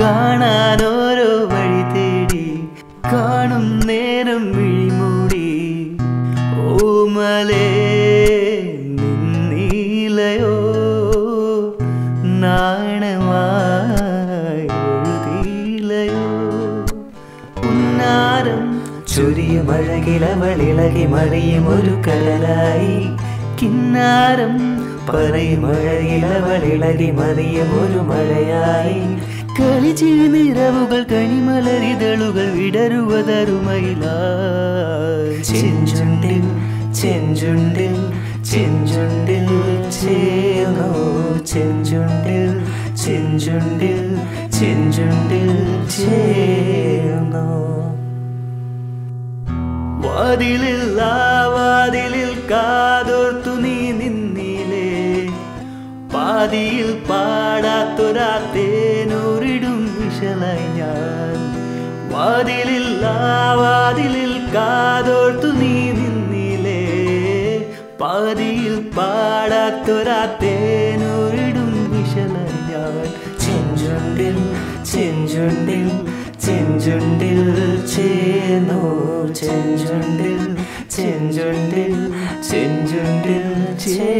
കാണാൻ ഓരോ വഴി തേടി കാണും നേരം വിഴിമൂടി. ഓമലേ നിന്നീലയോ നാണമായി ഉന്നാരം ചൊരിയുമഴകിലവളിളകി മറിയും ഒരു കടലായി കിന്നാരം പറയും മഴയിലവളിളകി മറിയും ഒരു മഴയായി. കളിച്ചിരി നിറവുകൾ കണിമലരിതളുകൾ വിടരുവതരുമയില ചെഞ്ചുണ്ടിൽ ചെഞ്ചുണ്ടിൽ ചെഞ്ചുണ്ടിൽ ചേർന്നോ? ചെഞ്ചുണ്ടിൽ ചെഞ്ചുണ്ടിൽ ചെഞ്ചുണ്ടിൽ ചേർന്നോ? വാതിലില്ല വാതിലിൽ കാതോർത്തു നീ നിന്നിലേ പാതിയിൽ പാടാത്തൊരാ വിഷലായി ഞാൻ വാതിലിൽ വാതിലിൽ കാതോർത്തു നീ നിന്നിലേ പാതിയിൽ പാടാത്തൊരാ തേനൂരിടും വിഷലായി ഞാൻ ചെഞ്ചുണ്ടിൽ ചെഞ്ചുണ്ടിൽ ചെഞ്ചുണ്ടിൽ ചേനോ ചെഞ്ചുണ്ടിൽ ചെഞ്ചുണ്ടിൽ ചെഞ്ചുണ്ടിൽ ചേ